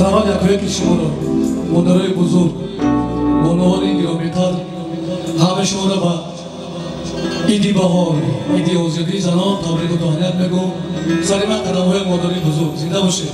саломат якояки шуморо модарои бузург монуҳони гиромитар ҳама шуморо ба иди баҳор ایدئوزیدی زنان تابریک و تهنیت بگو سر من قدم های مادری بزرگ زنده باشه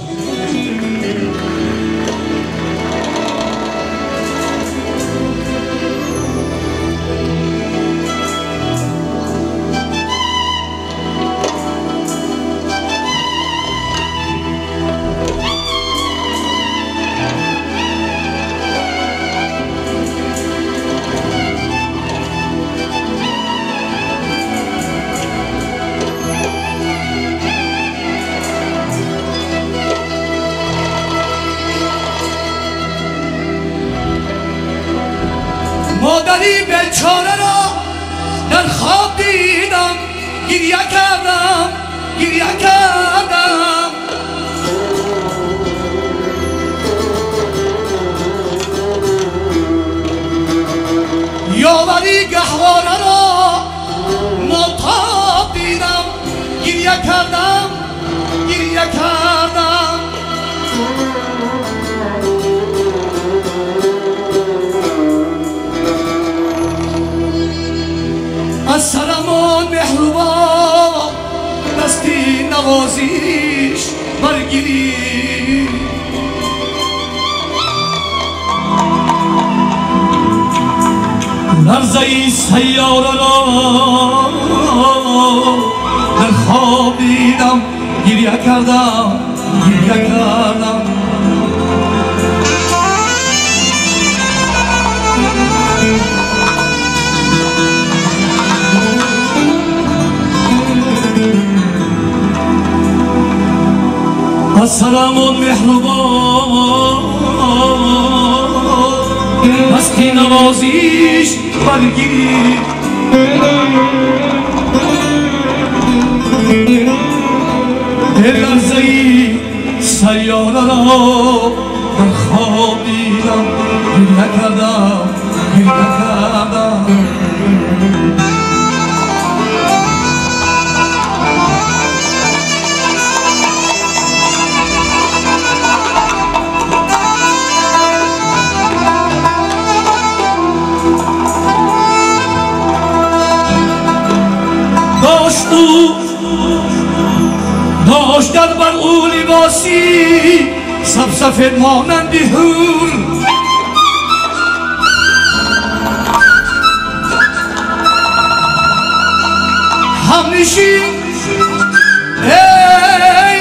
دستی نوازیش برگیری. لرزه ای سیاره را در خواب دیدم گریه کردم گریه کردم. از سرمون مهربان. دستی نوازیش برگیری لرزه سیاره را در خواب دیدم. گریه کردم گریه کردم. او داشت در بر او لباسی سب سفید مانند هور همنشین ای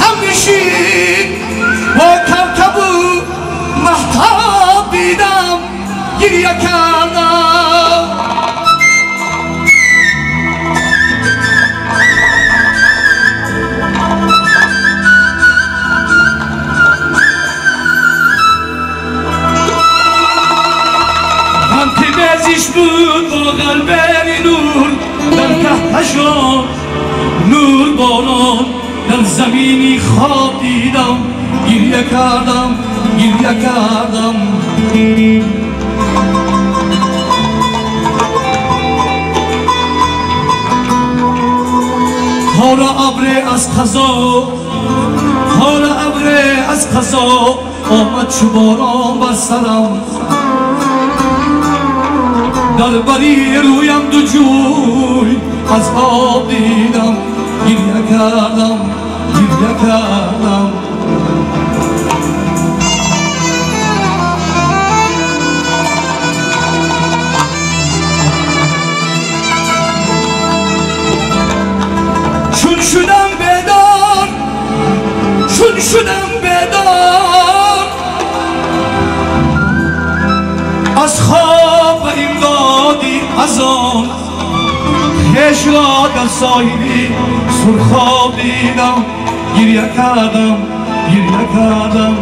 همنشین با کوکب و محتاب دیدم گریه کردم. بزیش بود با قلبی نور در کهکشان نور باران در زمینی خواب دیدم گریه کردم گریه کردم. حال ابر از خزا حال ابر از خزا آمد چو باران بر سرم. در بری رویم دو جوی از آب دیدم گریه کردم گریه کردم چون شدم بیدار چون شدم بیدار از خواب امدادی از آن خش را در سایلی سرخاب دیدم گریه کردم گریه کردم.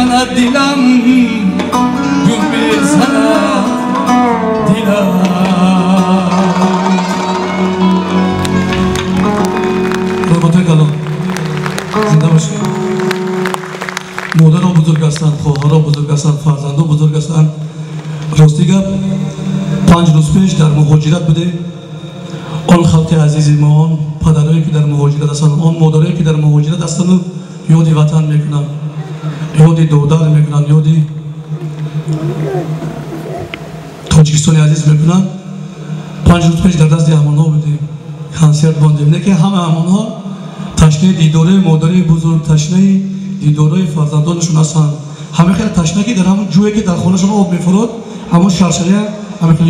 sana dilan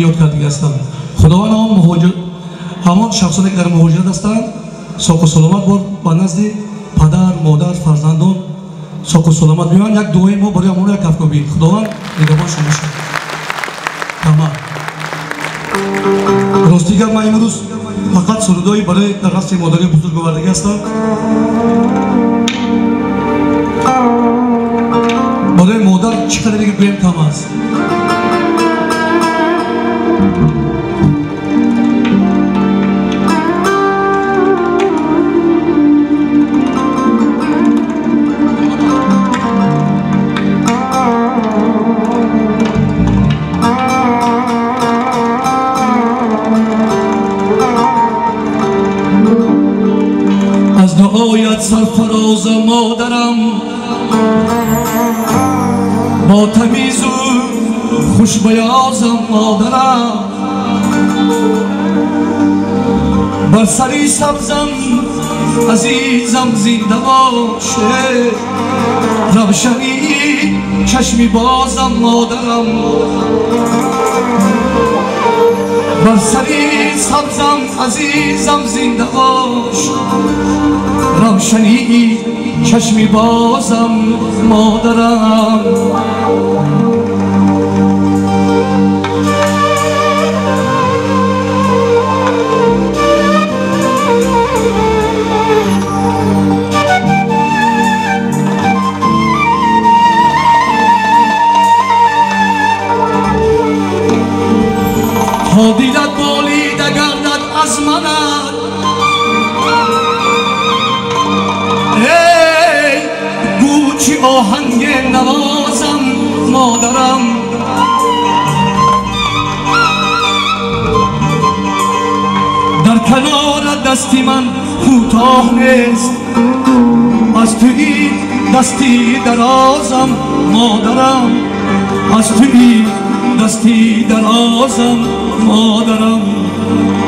همه خیلی یاد کردگی هستن خداوند همون مهاجر همون شخصانی که در مهاجرت هستند ساق و سلامت بار با نزد پدر مادر فرزندان ساق و سلامت بیان یک دعای ما برای امون یک کفکابی خداوند نگهبان شما شد تمام راستیگر من امروز فقط سرودایی برای در رست مادری بزرگ آوردگی هستم برای مادر چقدر دیگه گویم کم است سبزم عزیزم زنده باشه. روشنی چشمی بازم مادرم. بر سری سبزم عزیزم زنده باش روشنی چشمی بازم مادرم. دیدت بالیده گردد از منت. ای گوچی آهنگ نوازم مادرم. در کنار دستی من کوتاه نیست. از توی دستی درازم مادرم. از توی دستی درازم. مادرم.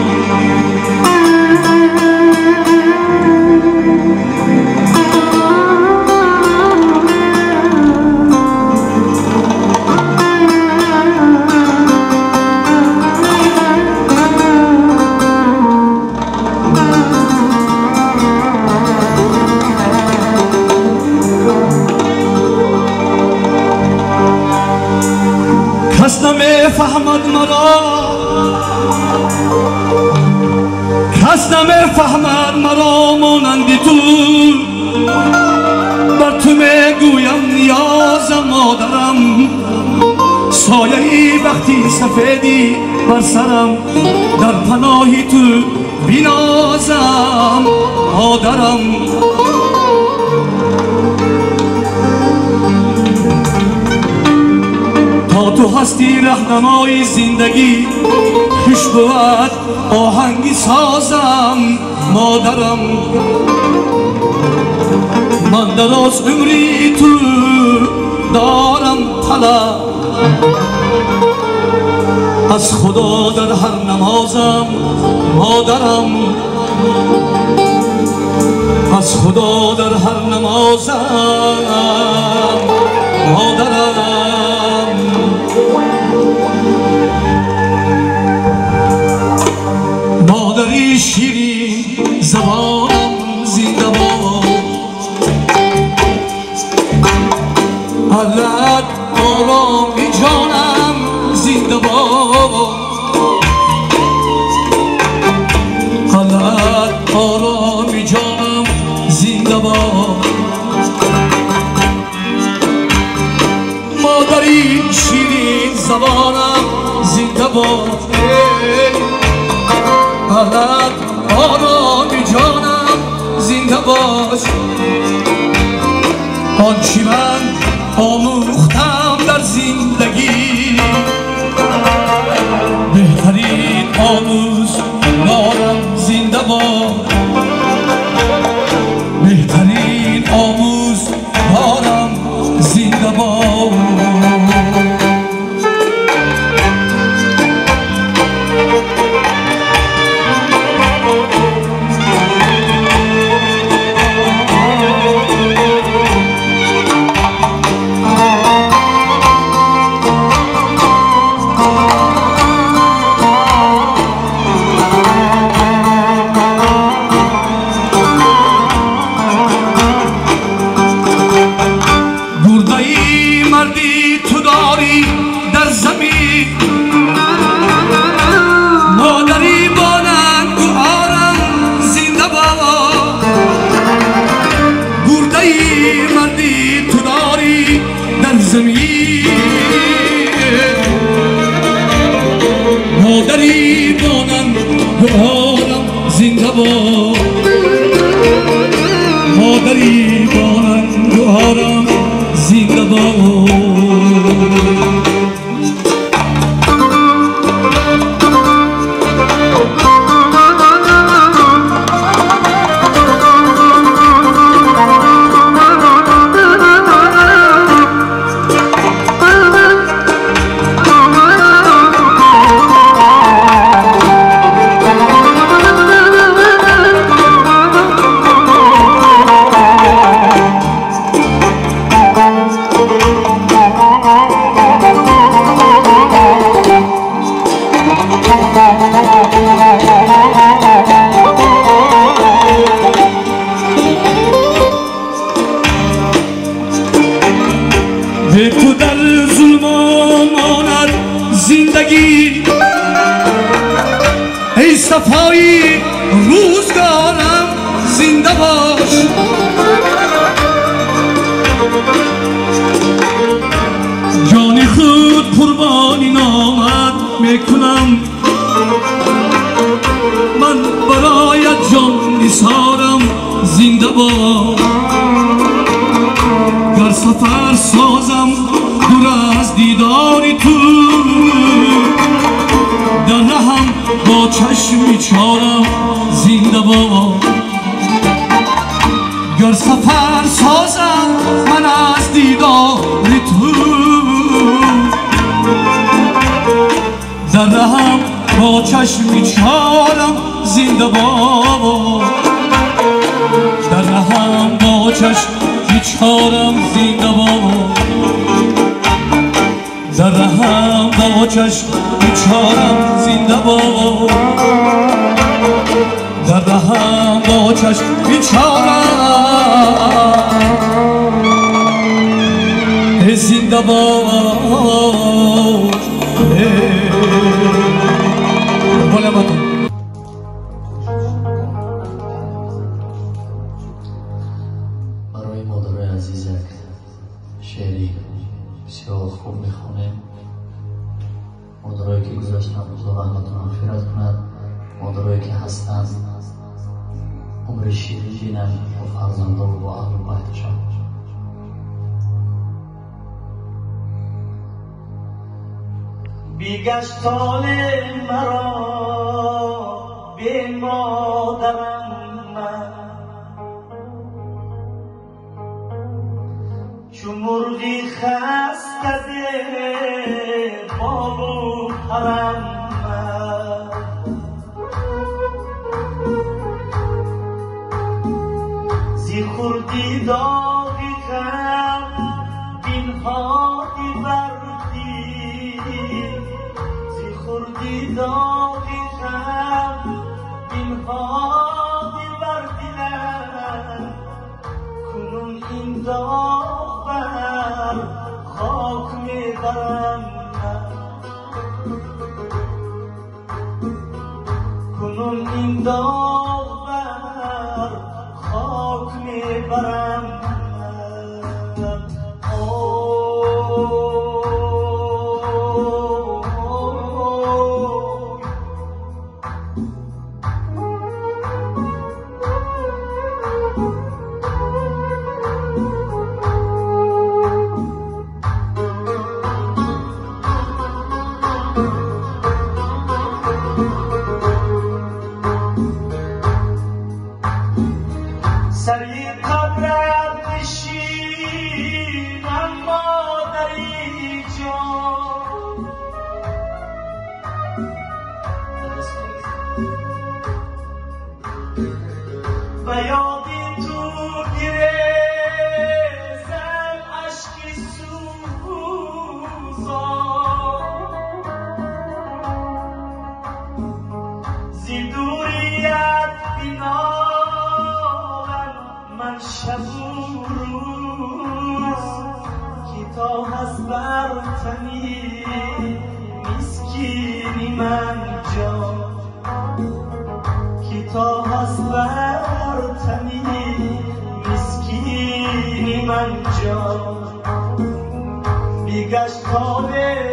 کس نمی‌فهمد مرا مانند تو. بر تو می‌گویم نیازم مادرم. سایه ای وقتی سفیدی بر سرم در پناهی تو بینازم مادرم. تو هستی رهنمای زندگی خوش بود آهنگی سازم مادرم. من دراز عمری تو دارم طلب. از خدا در هر نمازم مادرم. از خدا در هر نمازم. سفر سازم دور از دیداری تو. در رهم با چشم چارم زنده باد گر سفر سازم من از دیداری تو. در رهم با چشم چارم زنده باد در رهم با چشم چارم زنده باد در رهم با چشم چارم زنده باد در رهم با چشم چارم. زنده باد خوب می‌خونیم مادرایی که گذاشتن روزا رحمت و مغفرت کند مادرایی که هستند. عمر شیرین بینن با فرزندان و با اهل بیتشان بیگشتان مرا به مادرم چو مرغی بال و پرم زی خوردی داغی تنی مسکینی من جان تا هست بر تنی مسکینی من جان بیگشت مرا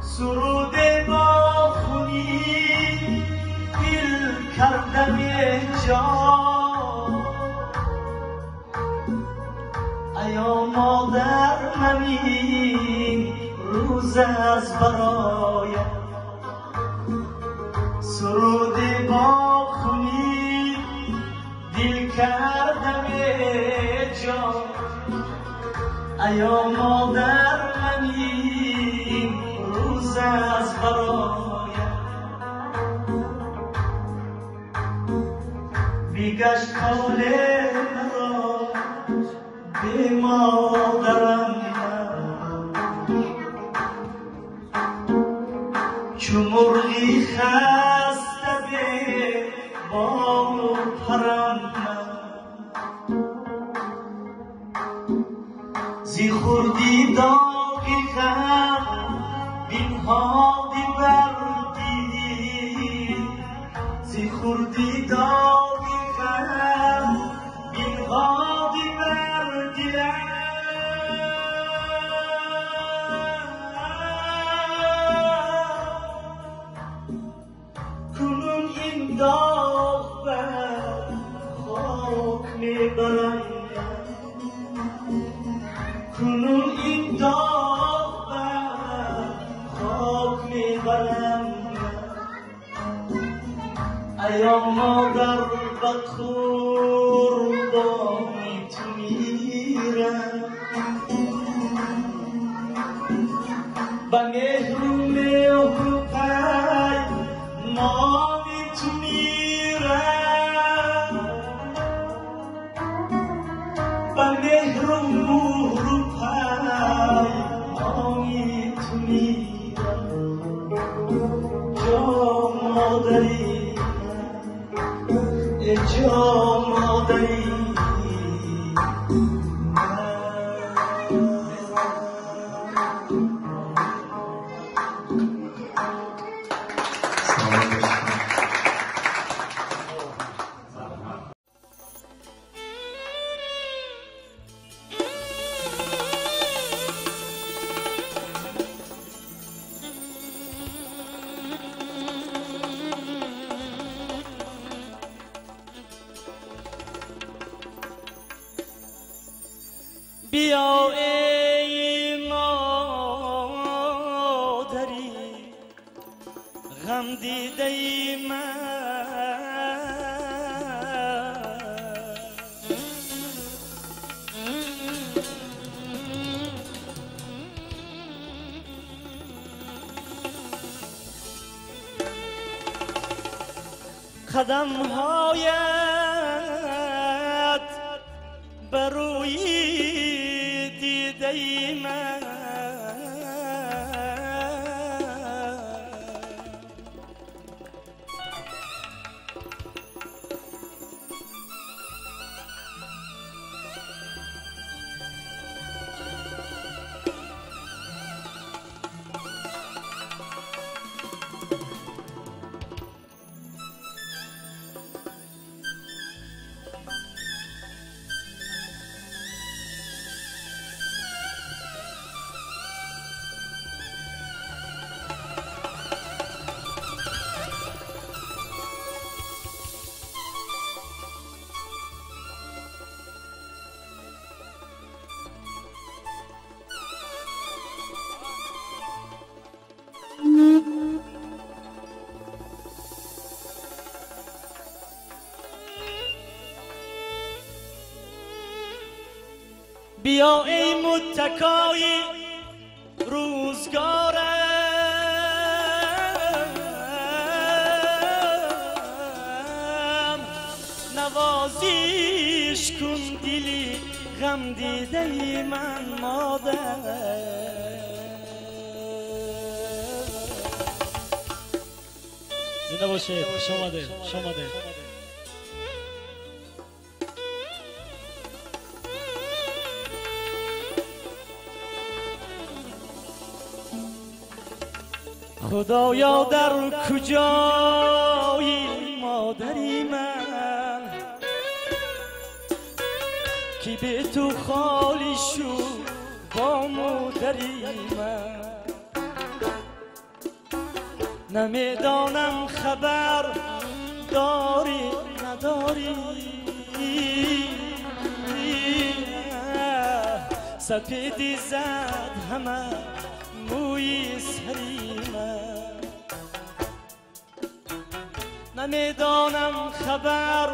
سرود با خونی دل کردم جان ایا مادر منی روز از برایم سرود با خونی دل کردم جان ایا مادر از برایم بیگشت حال مرا به مادرم قربانی تو میرم و بیا ای متکای روزگارم نوازیش کن دلی غم دیده ای من مادر. زنده باشید خوش آمده خوش آمده خدایا در کجایی مادری من؟ کی به تو خالی شو با مادری من؟ نمی‌دانم خبر داری نداری. سپیدی زد همه موی سری نمی‌دانم خبر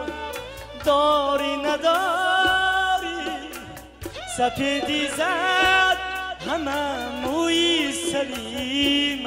داری نداری. سپیدی زد همه موی سری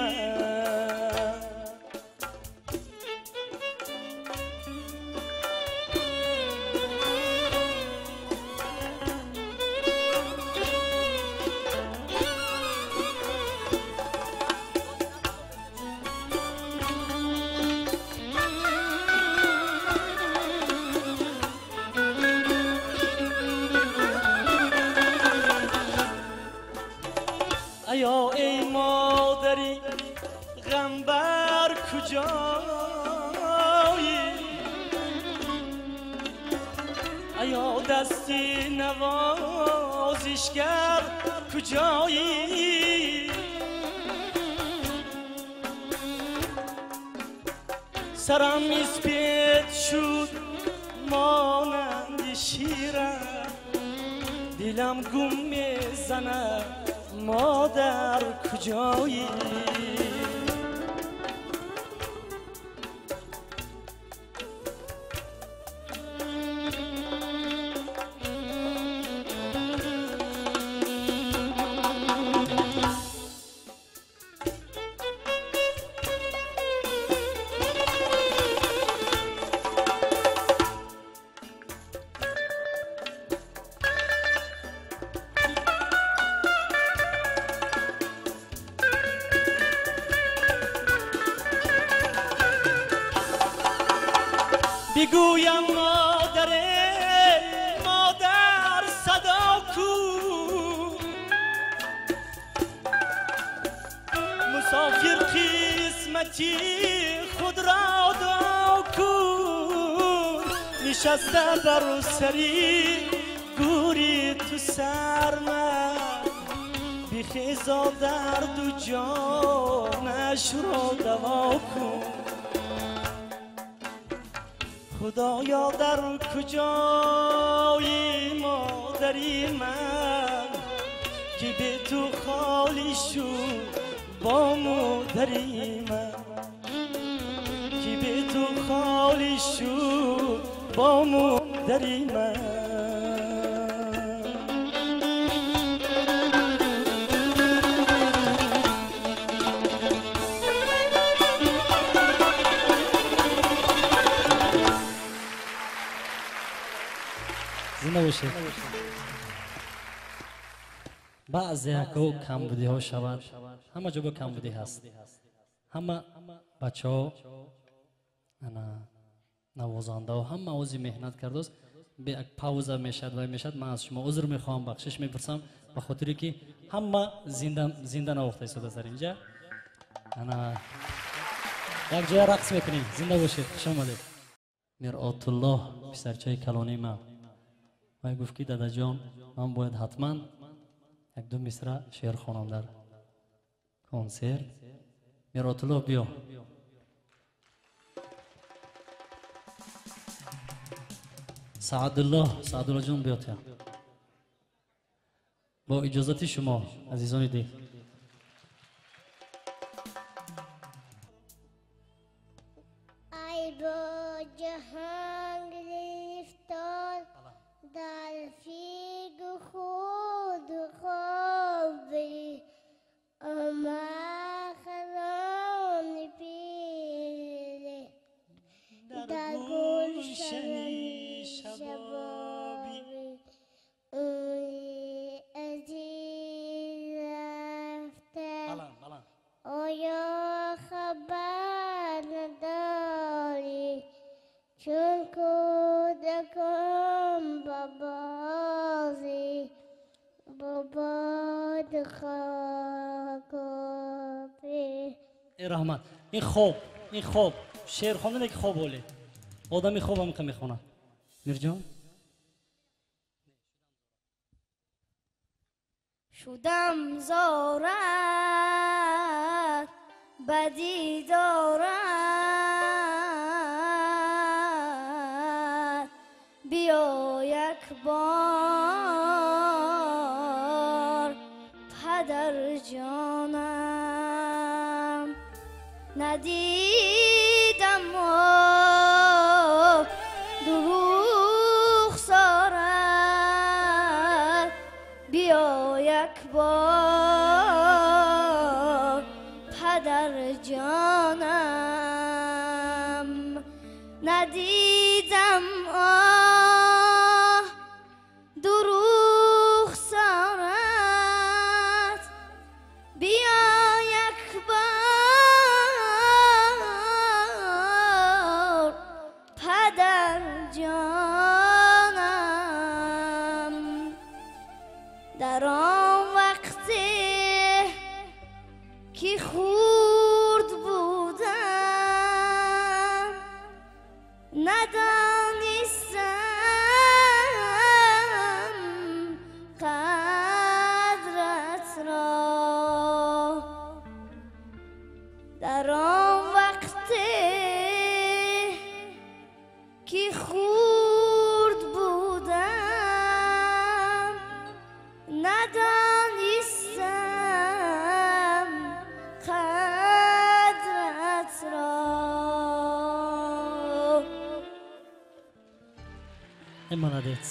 مادر کجایی؟ بر زنده باشید بعضی ها کم بودی ها شود همه جا کم بودی هست. همه بچه ها نوازنده و همه اوزی مهنت کرده است. به یک پاوزه می‌شد و می‌شد من از شما عذر می‌خوام بخشش می‌پرسم به خاطری که همه زنده زنده نواخته ایستاده سر اینجا. انا یک جای رقص می‌کنیم. زنده باشید. خوش آمدید مرآت الله پسرچه کلانی من. و گفت که دادا جان من باید حتما یک دو مصرع شعر خوانم در کنسرت مرآت الله بیا سعد الله سعد الله جان بیاد با اجازت شما عزیزان دی رحمت. این خوب این خوب. شعر خواندن یک خوب بوله آدمی خوب هم که می‌خونه. میرجان شدم زارت хурд будам надонистам qadratro молодец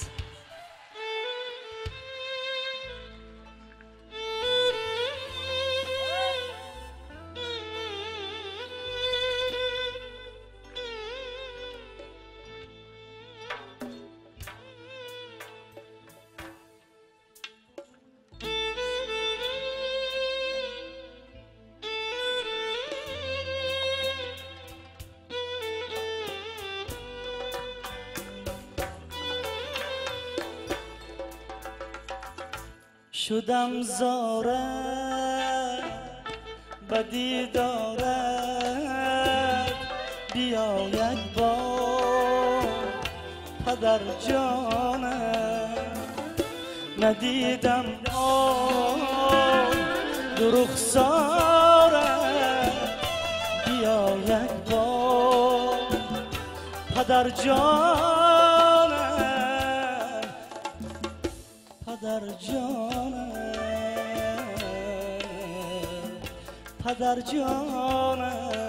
شدم زاره به دیدارت بیا یک بار پدر جانم. ندیدم آن دو رخسارت بیا یک بار پدر جانم. پدر جانم پدر جانم.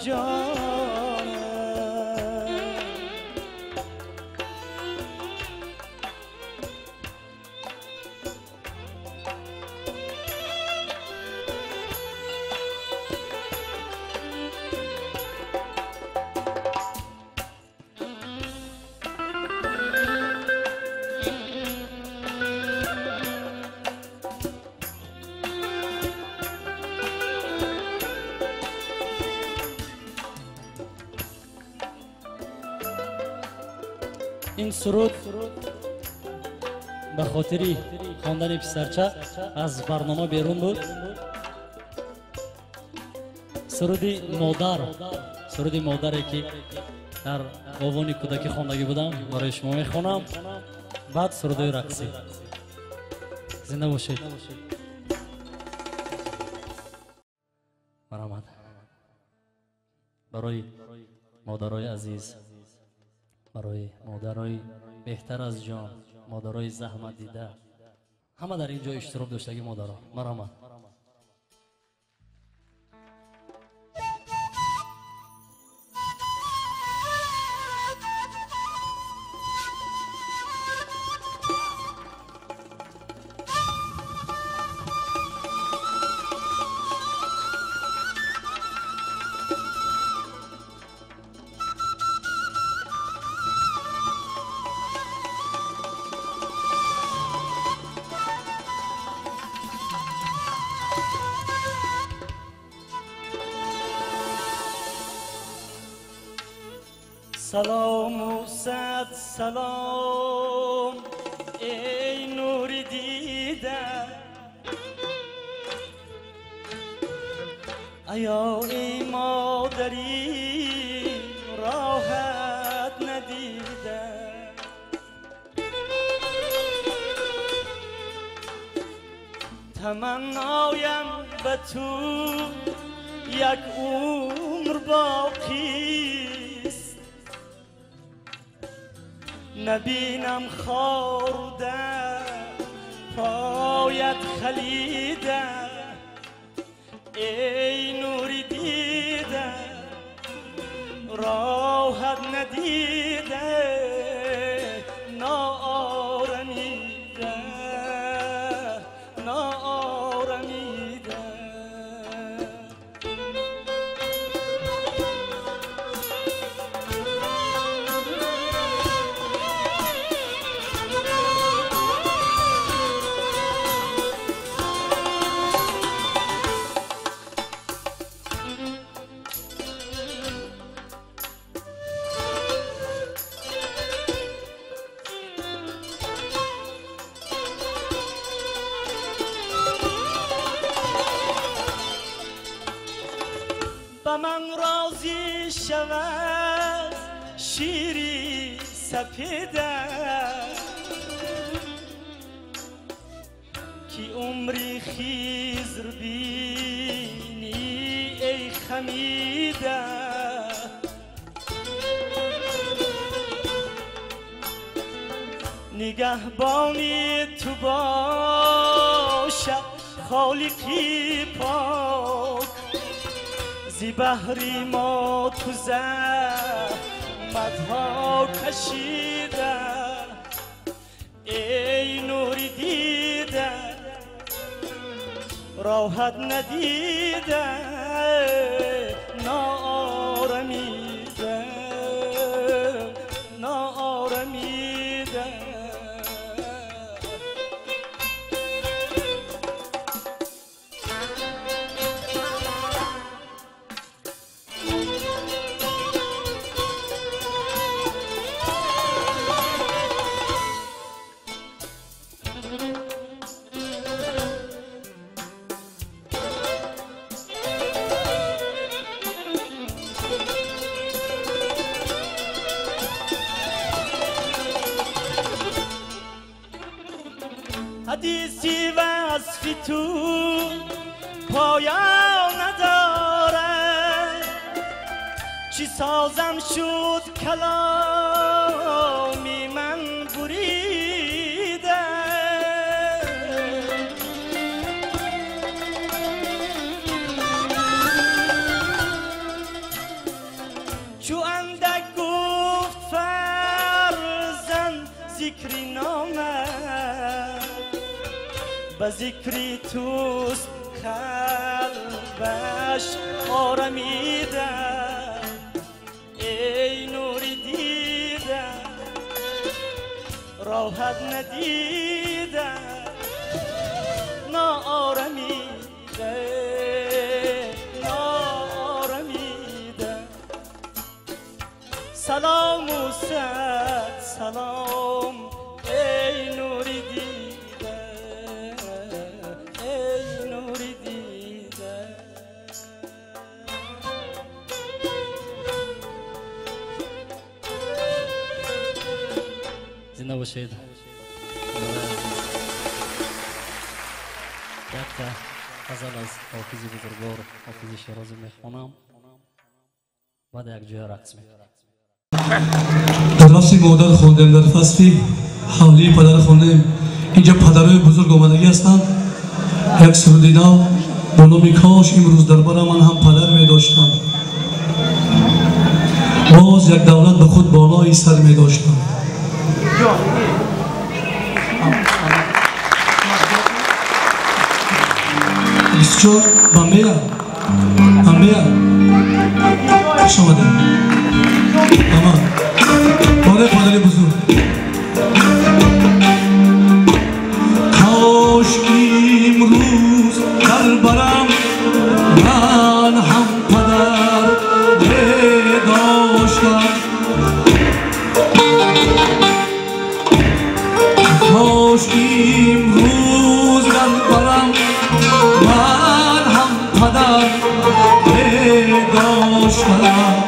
پدر ин суруд ба хотири хондани писарча аз барнома берун буд. суруди модар суруди модаре ки дар овони кӯдакӣ хондагӣ будам барои шумо мехонам. Баъд сурудои рақсӣ зинда бошед. Марҳамат барои модарои азиз барои модарои беҳтар аз ҷон модарои заҳматдида. Ҳама дар ин ҷо иштирок доштаги модарон марҳамат. تمنایم به تو یک عمر باقیست نبینم خورده پایت خلیده ای نوری دیده راحت ندیده خمیده نگهبانی تو باشد خالقی پاک زی بحری ما تو زحمت ها کشیده ای نوری دیده راحت ندیده Oh. تو پایان نداره. چی سازم شد کلامی ذکری توست قلبش آرمیده. ای نوری دیده راحت ندیده. ناآرمیده ناآرمیده. سلام و صد بعد یک جای در رفتی مادر خوندیم در فصلی حولی پدر خوندیم اینجا پدرای بزرگ آمدگی هستند. یک سرودی نو با نامی کاش امروز در من هم پدر می داشتم باز یک دولت به خود بالای سر می داشتم بسیار بمبیا بمبیا خوش آمده اما باره پدر بزرگ داشتم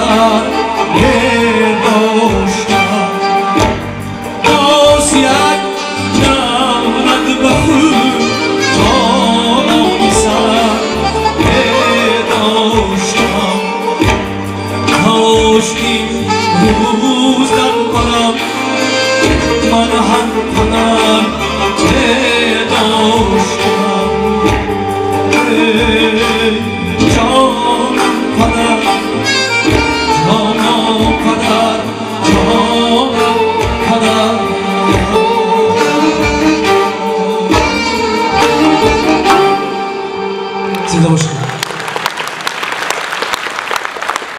پدر